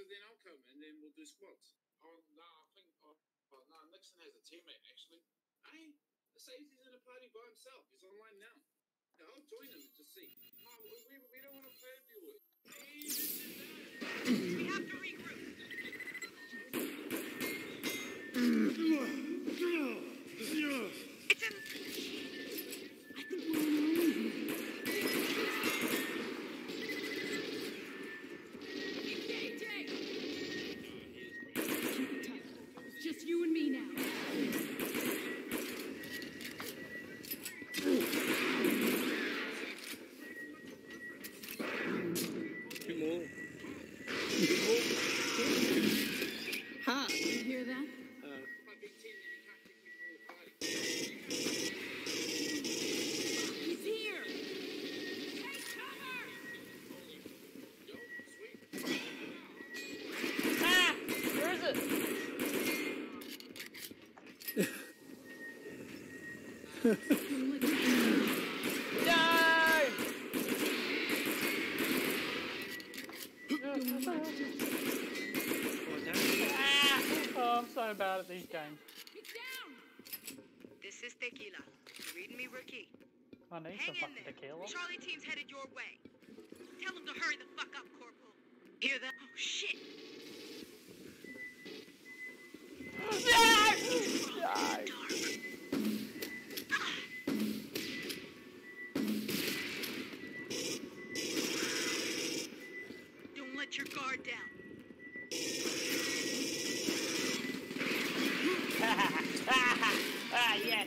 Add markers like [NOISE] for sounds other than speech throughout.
but then I'll come and then we'll do squats. Oh, no, I think. Oh, oh, no, Nixon has a teammate, actually. Hey, says he's in a party by himself. He's online now. I'll join him to see. No, we, we, we don't Oh, I'm so bad at these games. Get down! This is Tequila. Read me, rookie. I need Hang in fucking there. tequila. Charlie team's headed your way. Tell them to hurry the fuck up, Corporal. Hear that? Oh shit! Let your guard down. [LAUGHS] Ah, yes!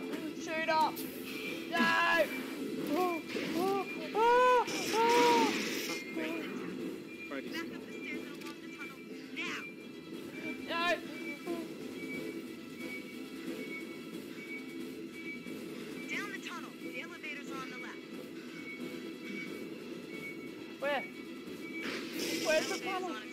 up! Shoot up! No! Oh, oh, oh, oh. Back up the stairs and along the tunnel. Now. No! Down the tunnel. The elevators are on the left. Where? Where's the tunnel?